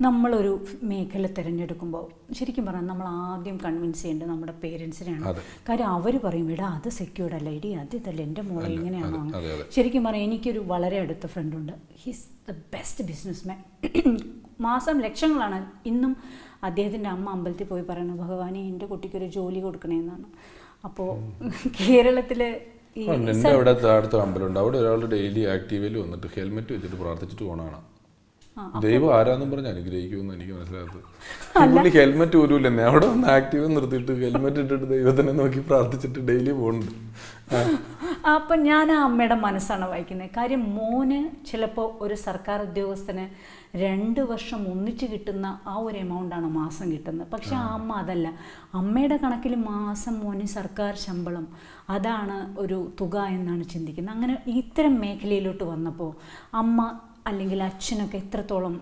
നമ്മളൊരു മേഖല തിരഞ്ഞെടുക്കുമ്പോൾ ശരിക്കും പറഞ്ഞാൽ നമ്മൾ ആദ്യം കൺവിൻസ് ചെയ്യേണ്ടത് നമ്മുടെ പേരൻസിനെയാണ്. കാര്യം അവർ പറയും ഇടാ അത് സെക്യൂർഡ് അല്ല. ഇടി അത് ഇതല്ല. എന്റെ മോളെ അതെ. ശരിക്കും പറയാം എനിക്കൊരു വളരെ അടുത്ത ഫ്രണ്ടുണ്ട് his the best businessman മാസം ലക്ഷങ്ങളാണ്. ഇന്നും അദ്ദേഹത്തിന്റെ അമ്മ അമ്പലത്തിൽ പോയി പറയുന്നത് ഭഗവാനെ എന്റെ കുട്ടിക്കൊരു ജോലി കൊടുക്കണേന്നാണ്. അപ്പോൾ കേരളത്തിൽ എന്റെ അവിടെ അടുത്ത അമ്പലമുണ്ട്. അവിടെ ഒരാൾ ഡെയിലി ആക്റ്റീവിൽ വന്നിട്ട് ഹെൽമെറ്റ് വെച്ചിട്ട് പ്രാർത്ഥിച്ചിട്ട് പോകണതാണ് ദൈവം ആരാന്നും പറഞ്ഞ് അനുഗ്രഹിക്കുമെന്ന് എനിക്ക് മനസ്സിലാകത്ത്. പുള്ളി ഹെൽമെറ്റ് പോലും എന്നെ അവിടെ വന്ന് ആക്റ്റീവ് നിർത്തിയിട്ട് ഹെൽമെറ്റ് ഇട്ടിട്ട് ദൈവത്തിനെ നോക്കി പ്രാർത്ഥിച്ചിട്ട് ഡെയിലി പോകുന്നുണ്ട്. അപ്പം ഞാൻ ആ അമ്മയുടെ മനസ്സാണ് വായിക്കുന്നത്. കാര്യം മോന് ചിലപ്പോൾ ഒരു സർക്കാർ ഉദ്യോഗസ്ഥന് രണ്ട് വർഷം ഒന്നിച്ച് കിട്ടുന്ന ആ ഒരു എമൗണ്ടാണ് മാസം കിട്ടുന്നത്. പക്ഷെ ആ അമ്മ അതല്ല. അമ്മയുടെ കണക്കിൽ മാസം മോന് സർക്കാർ ശമ്പളം അതാണ് ഒരു തുക എന്നാണ് ചിന്തിക്കുന്നത്. അങ്ങനെ ഇത്തരം മേഖലയിലോട്ട് വന്നപ്പോൾ അമ്മ അല്ലെങ്കിൽ അച്ഛനൊക്കെ എത്രത്തോളം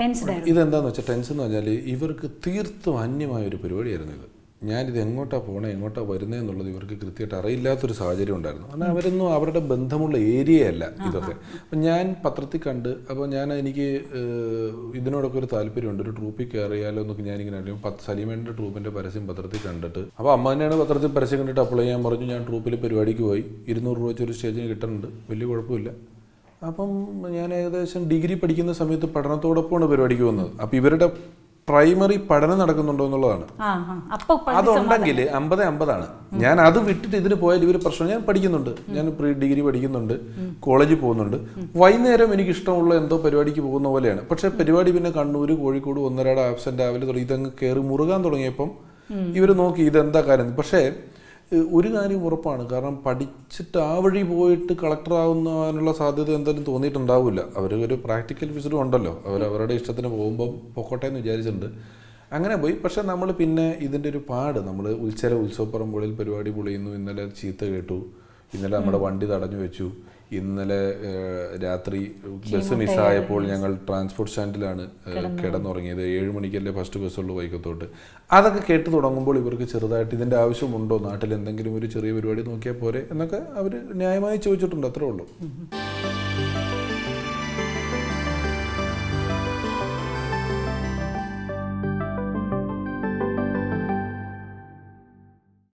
ടെൻസ്ഡ് ആയിരുന്നു ഇതെന്താന്ന് വെച്ചാൽ ടെൻസ് എന്ന് പറഞ്ഞാൽ ഇവർക്ക് തീർത്തും അന്യമായ ഒരു പരിപാടിയായിരുന്നു ഇത്. ഞാനിത് എങ്ങോട്ടാണ് പോകണേ എങ്ങോട്ടാണ് വരുന്നത് എന്നുള്ളത് ഇവർക്ക് കൃത്യമായിട്ട് അറിയില്ലാത്തൊരു സാഹചര്യം ഉണ്ടായിരുന്നു. കാരണം അവരൊന്നും അവരുടെ ബന്ധമുള്ള ഏരിയയല്ല ഇതൊക്കെ. അപ്പം ഞാൻ പത്രത്തിൽ കണ്ട് അപ്പോൾ ഞാൻ എനിക്ക് ഇതിനോടൊക്കെ ഒരു താല്പര്യമുണ്ട്. ഒരു ട്രൂപ്പിൽ കയറിയാലോ എന്നൊക്കെ ഞാനിങ്ങനെ അറിയും പത്ത് സലീമേന്റെ ട്രൂപ്പിന്റെ പരസ്യം പത്രത്തിൽ കണ്ടിട്ട്. അപ്പോൾ അമ്മ തന്നെയാണ് പത്രത്തിൽ പരസ്യം കണ്ടിട്ട് അപ്ലൈ ചെയ്യാൻ പറഞ്ഞു. ഞാൻ ട്രൂപ്പിൽ പരിപാടിക്ക് പോയി. ഇരുന്നൂറ് രൂപ വെച്ച് ഒരു സ്റ്റേജിന് കിട്ടുന്നുണ്ട്. വലിയ കുഴപ്പമില്ല. അപ്പം ഞാൻ ഏകദേശം ഡിഗ്രി പഠിക്കുന്ന സമയത്ത് പഠനത്തോടൊപ്പമാണ് പരിപാടിക്ക് വന്നത് അപ്പം ഇവരുടെ പ്രൈമറി പഠനം നടക്കുന്നുണ്ടോ എന്നുള്ളതാണ്. അതുണ്ടെങ്കിൽ അമ്പത് അമ്പതാണ്. ഞാൻ അത് വിട്ടിട്ട് ഇതിന് പോയാൽ ഇവർ പ്രശ്നം ഞാൻ പഠിക്കുന്നുണ്ട്. ഞാൻ പ്രീ ഡിഗ്രി പഠിക്കുന്നുണ്ട്. കോളേജിൽ പോകുന്നുണ്ട്. വൈകുന്നേരം എനിക്ക് ഇഷ്ടമുള്ള എന്തോ പരിപാടിക്ക് പോകുന്ന പോലെയാണ്. പക്ഷെ പരിപാടി പിന്നെ കണ്ണൂർ കോഴിക്കോട് ഒന്നരാടെ ആബ്സെന്റ് ആവൽ തുടങ്ങി ഇതങ്ങ് കയറി മുറുകാൻ തുടങ്ങിയപ്പം ഇവർ നോക്കി ഇതെന്താ കാര്യം പക്ഷേ ഒരു കാര്യം ഉറപ്പാണ്. കാരണം പഠിച്ചിട്ട് ആ വഴി പോയിട്ട് കളക്ടർ ആവുന്നതിനുള്ള സാധ്യത എന്തായാലും തോന്നിയിട്ടുണ്ടാവില്ല. അവർ ഒരു പ്രാക്ടിക്കൽ വിസിറ്റും ഉണ്ടല്ലോ. അവർ അവരുടെ ഇഷ്ടത്തിന് പോകുമ്പം പൊക്കോട്ടെ എന്ന് വിചാരിച്ചിട്ടുണ്ട്. അങ്ങനെ പോയി. പക്ഷെ നമ്മൾ പിന്നെ ഇതിന്റെ ഒരു പാട്. നമ്മൾ ഉത്സര ഉത്സവപ്പറമ്പുകളിൽ പരിപാടി പൊളിയുന്നു. ഇന്നലെ ചീത്ത കേട്ടു. ഇന്നലെ നമ്മുടെ വണ്ടി തടഞ്ഞു വെച്ചു. ഇന്നലെ രാത്രി ബസ് മിസ്സായപ്പോൾ ഞങ്ങൾ ട്രാൻസ്പോർട്ട് സ്റ്റാൻഡിലാണ് കിടന്നുറങ്ങിയത്. ഏഴ് മണിക്കല്ലേ ഫസ്റ്റ് ബസ്സുള്ളൂ വൈക്കത്തോട്ട്. അതൊക്കെ കേട്ട് തുടങ്ങുമ്പോൾ ഇവർക്ക് ചെറുതായിട്ട് ഇതിന്റെ ആവശ്യമുണ്ടോ? നാട്ടിൽ എന്തെങ്കിലും ഒരു ചെറിയ പരിപാടി നോക്കിയാൽ പോരെ എന്നൊക്കെ അവർ ന്യായമായി ചോദിച്ചിട്ടുണ്ട്. അത്രേ ഉള്ളൂ.